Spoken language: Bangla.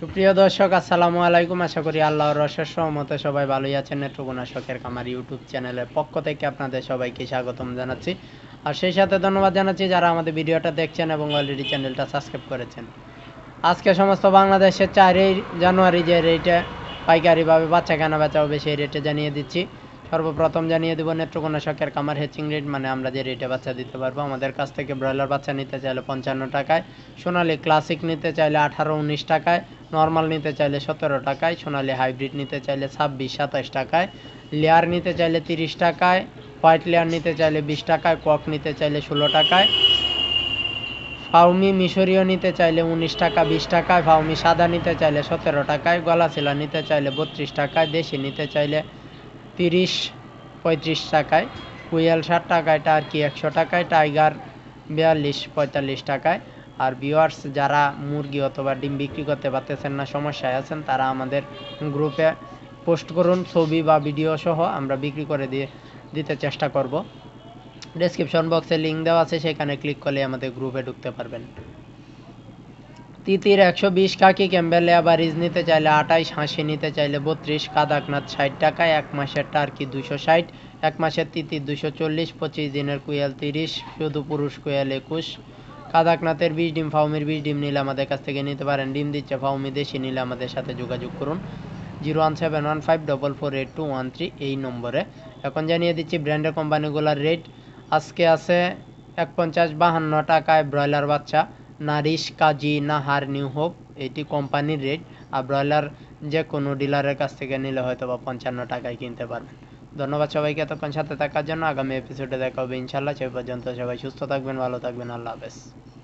সুপ্রিয় দর্শক, আসসালামু আলাইকুম। আশা করি আল্লাহর রসের সহমতে সবাই ভালোই আছেন। নেত্রকোনা শখের কামার ইউটিউব চ্যানেলের পক্ষ থেকে আপনাদের সবাইকে স্বাগতম জানাচ্ছি। আর সেই সাথে ধন্যবাদ জানাচ্ছি যারা আমাদের ভিডিওটা দেখছেন এবং অলরেডি চ্যানেলটা সাবস্ক্রাইব করেছেন। আজকে সমস্ত বাংলাদেশের চারই জানুয়ারি যে রেটে পাইকারিভাবে বাচ্চা কেনা বেচা হবে সেই রেটে জানিয়ে দিচ্ছি। সর্বপ্রথম জানিয়ে দেবো নেত্রকোনা শখের কামার হেচিং রেট মানে আমরা যে রেটে বাচ্চা দিতে পারব আমাদের কাছ থেকে ব্রয়লার বাচ্চা নিতে চাইলে পঞ্চান্ন টাকায় সোনালি ক্লাসিক নিতে চাইলে আঠারো উনিশ টাকায় নর্মাল নিতে চাইলে সতেরো টাকায় সোনালি হাইব্রিড নিতে চাইলে ছাব্বিশ সাতাশ টাকায় লেয়ার নিতে চাইলে তিরিশ টাকায় হোয়াইট লেয়ার নিতে চাইলে বিশ টাকায় কক নিতে চাইলে ষোলো টাকায় ফাউমি মিশরীয় নিতে চাইলে উনিশ টাকা বিশ টাকায় ফাউমি সাদা নিতে চাইলে সতেরো টাকায় গলাশিলা নিতে চাইলে বত্রিশ টাকায় দেশি নিতে চাইলে তিরিশ, পঁয়ত্রিশ টাকায়। কুয়েল ষাট টাকায়, টার্কি একশো টাকায়, টাইগার বিয়াল্লিশ, পঁয়তাল্লিশ টাকায়। আর ভিউয়ার্স, যারা মুরগি অথবা ডিম বিক্রি করতে পারতেছেন না, সমস্যায় আছেন, তারা আমাদের গ্রুপে পোস্ট করুন, ছবি বা ভিডিও সহ আমরা বিক্রি করে দিয়ে দিতে চেষ্টা করব। ডেসক্রিপশন বক্সে লিঙ্ক দেওয়া আছে, সেখানে ক্লিক করলে আমাদের গ্রুপে ঢুকতে পারবেন। তিতির একশো বিশ কাকি ক্যাম্বেল আবারিজ নিতে চাইলে আটাইশ, হাসি নিতে চাইলে বত্রিশ, কাদাকনাথ ষাট টাকায়, এক মাসের টার্কি দুশো ষাট, এক মাসের তিতির দুশো চল্লিশ, পঁচিশ দিনের কুয়েল তিরিশ, শুধু পুরুষ কুয়েল একুশ। কাদাকনাথের বিশ ডিম, ফাউমির বিশ ডিম নিলে আমাদের কাছ থেকে নিতে পারেন। ডিম দিচ্ছে ফাউমি দেশি, নিলে আমাদের সাথে যোগাযোগ করুন। Zero one seven one five double four eight two one three এই নম্বরে। এখন জানিয়ে দিচ্ছি, ব্র্যান্ডের কোম্পানিগুলোর রেট। আজকে আছে এক পঞ্চাশ বাহান্ন টাকায় ব্রয়লার বাচ্চা। Nourish, Kazi Nahar, New Hope, এটি কোম্পানির রেট। আর ব্রয়লার যে কোনো ডিলারের কাছ থেকে নিলে হয়তো বা পঞ্চান্ন টাকায় কিনতে পারবেন। ধন্যবাদ সবাইকে এতক্ষণ সাথে থাকার জন্য। আগামী এপিসোডে দেখা হবে ইনশাল্লাহ সে পর্যন্ত সবাই সুস্থ থাকবেন, ভালো থাকবেন। আল্লাহ হাফেজ।